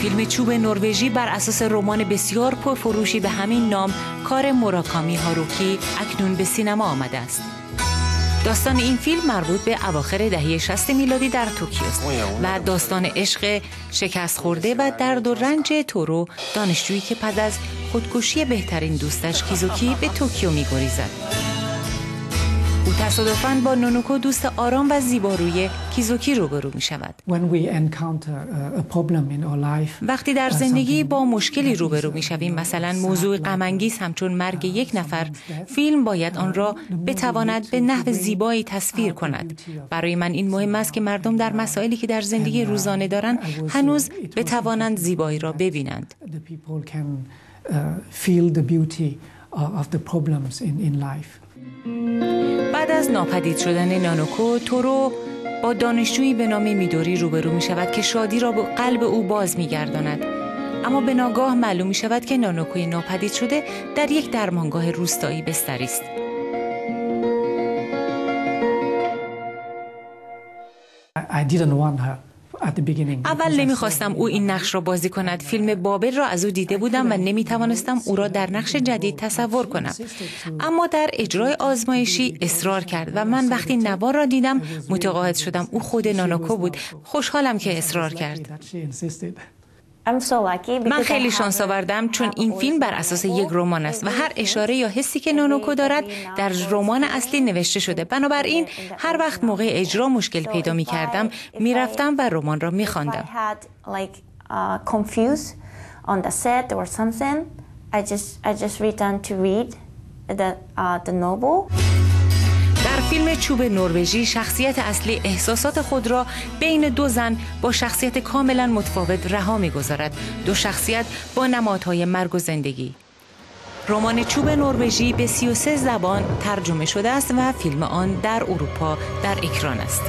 فیلم چوب نروژی بر اساس رمان بسیار پرفروشی به همین نام کار موراکامی هاروکی اکنون به سینما آمده است. داستان این فیلم مربوط به اواخر دهه 60 میلادی در توکیو است و داستان عشق شکست خورده و درد و رنج تورو دانشجویی که پس از خودکشی بهترین دوستش کیزوکی به توکیو میگریزد. او تصادفاً با نائوکو دوست آرام و زیباروی کیزوکی روبرو می شود. وقتی در زندگی با مشکلی روبرو می شویم مثلا موضوع غمانگیز همچون مرگ یک نفر فیلم باید آن را بتواند به نحو زیبایی تصویر کند. برای من این مهم است که مردم در مسائلی که در زندگی روزانه دارند هنوز بتوانند زیبایی را ببینند. بعد از ناپدید شدن نانوکو تورو با دانشجویی به نام میدوری روبرو می شود که شادی را به قلب او باز می گرداند. اما به ناگاه معلوم می شود که نانوکوی ناپدید شده در یک درمانگاه روستایی بستری است. I didn't want her. اول نمی‌خواستم او این نقش را بازی کند. فیلم بابل را از او دیده بودم و نمی‌توانستم او را در نقش جدید تصور کنم. اما در اجرای آزمایشی اصرار کرد و من وقتی نوار را دیدم متقاعد شدم. او خود ناناکو بود. خوشحالم که اصرار کرد. من خیلی شانس آوردم چون این فیلم بر اساس یک رمان است و هر اشاره یا حسی که نانوکو دارد در رمان اصلی نوشته شده. بنابراین هر وقت موقع اجرا مشکل پیدا می کردم می رفتم و رمان را می خواندم. فیلم چوب نروژی شخصیت اصلی احساسات خود را بین دو زن با شخصیت کاملا متفاوت رها می‌گذارد. دو شخصیت با نمادهای مرگ و زندگی. رمان چوب نروژی به 33 زبان ترجمه شده است و فیلم آن در اروپا در اکران است.